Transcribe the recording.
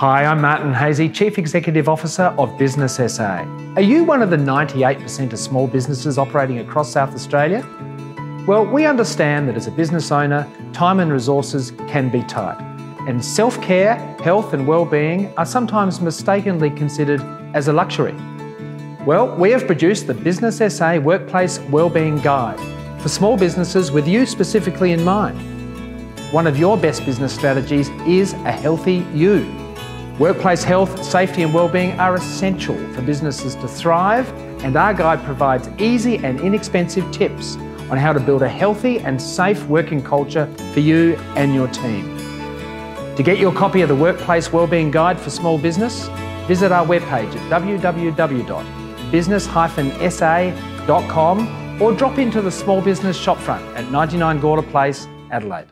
Hi, I'm Martin Haese, Chief Executive Officer of Business SA. Are you one of the 98% of small businesses operating across South Australia? Well, we understand that as a business owner, time and resources can be tight, and self care, health, and well-being are sometimes mistakenly considered as a luxury. Well, we have produced the Business SA Workplace Wellbeing Guide for small businesses with you specifically in mind. One of your best business strategies is a healthy you. Workplace health, safety and wellbeing are essential for businesses to thrive and our guide provides easy and inexpensive tips on how to build a healthy and safe working culture for you and your team. To get your copy of the Workplace Wellbeing Guide for Small Business, visit our webpage at www.business-sa.com or drop into the small business shopfront at 99 Gawler Place, Adelaide.